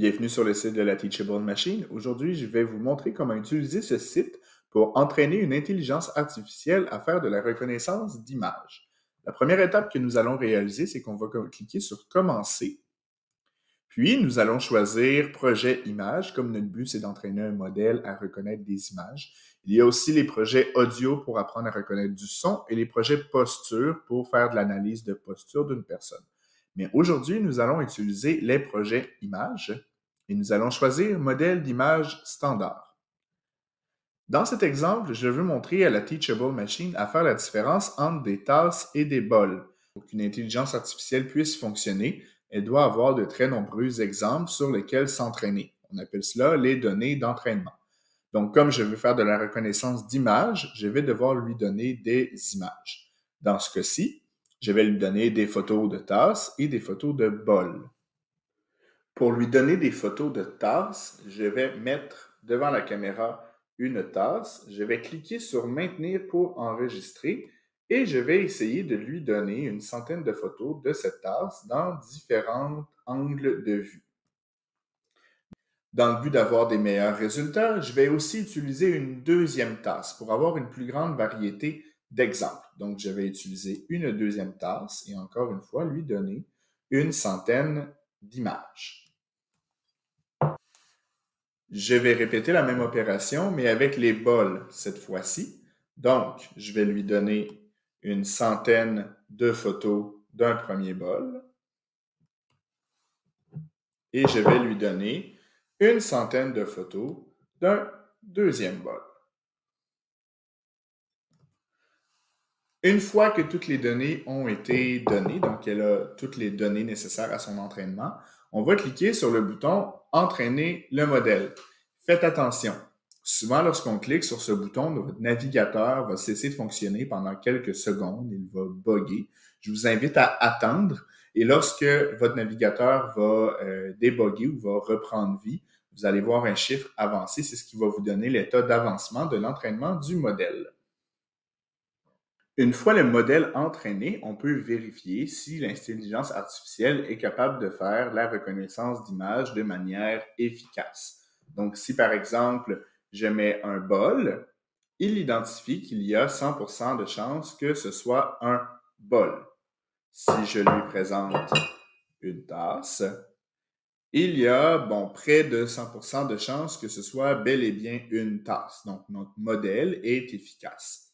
Bienvenue sur le site de la Teachable Machine. Aujourd'hui, je vais vous montrer comment utiliser ce site pour entraîner une intelligence artificielle à faire de la reconnaissance d'images. La première étape que nous allons réaliser, c'est qu'on va cliquer sur Commencer. Puis, nous allons choisir Projet Image, comme notre but, c'est d'entraîner un modèle à reconnaître des images. Il y a aussi les projets audio pour apprendre à reconnaître du son et les projets posture pour faire de l'analyse de posture d'une personne. Mais aujourd'hui, nous allons utiliser les projets images et nous allons choisir modèle d'image standard. Dans cet exemple, je veux montrer à la Teachable Machine à faire la différence entre des tasses et des bols. Pour qu'une intelligence artificielle puisse fonctionner, elle doit avoir de très nombreux exemples sur lesquels s'entraîner. On appelle cela les données d'entraînement. Donc, comme je veux faire de la reconnaissance d'images, je vais devoir lui donner des images. Dans ce cas-ci, je vais lui donner des photos de tasses et des photos de bols. Pour lui donner des photos de tasses, je vais mettre devant la caméra une tasse. Je vais cliquer sur Maintenir pour enregistrer et je vais essayer de lui donner une centaine de photos de cette tasse dans différents angles de vue. Dans le but d'avoir des meilleurs résultats, je vais aussi utiliser une deuxième tasse pour avoir une plus grande variété d'exemples. Donc, je vais utiliser une deuxième tasse et encore une fois, lui donner une centaine d'images. Je vais répéter la même opération, mais avec les bols cette fois-ci. Donc, je vais lui donner une centaine de photos d'un premier bol et je vais lui donner une centaine de photos d'un deuxième bol. Une fois que toutes les données ont été données, donc elle a toutes les données nécessaires à son entraînement, on va cliquer sur le bouton Entraîner le modèle. Faites attention. Souvent, lorsqu'on clique sur ce bouton, votre navigateur va cesser de fonctionner pendant quelques secondes. Il va bugger. Je vous invite à attendre. Et lorsque votre navigateur va euh, déboguer ou va reprendre vie, vous allez voir un chiffre avancé. C'est ce qui va vous donner l'état d'avancement de l'entraînement du modèle. Une fois le modèle entraîné, on peut vérifier si l'intelligence artificielle est capable de faire la reconnaissance d'images de manière efficace. Donc, si par exemple, je mets un bol, il identifie qu'il y a 100% de chances que ce soit un bol. Si je lui présente une tasse, il y a bon, près de 100% de chances que ce soit bel et bien une tasse. Donc, notre modèle est efficace.